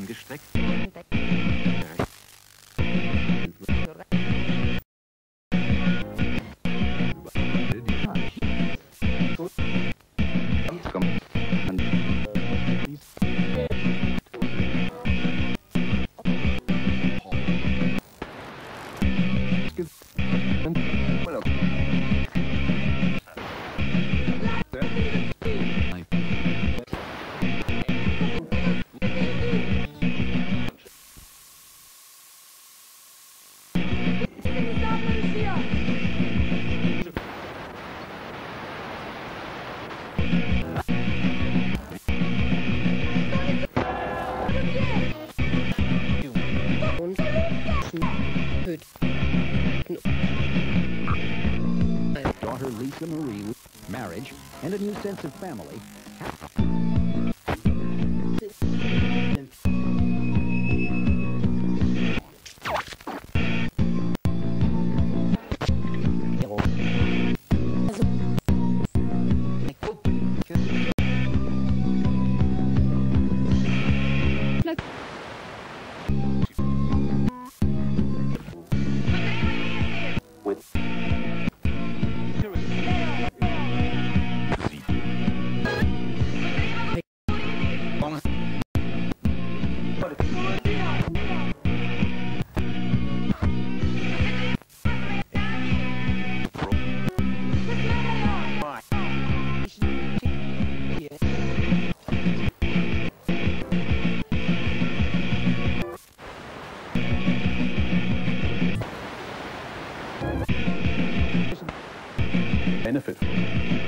Arm gestreckt. Über angestreckt. Daughter Lisa Marie with marriage and a new sense of family. benefit.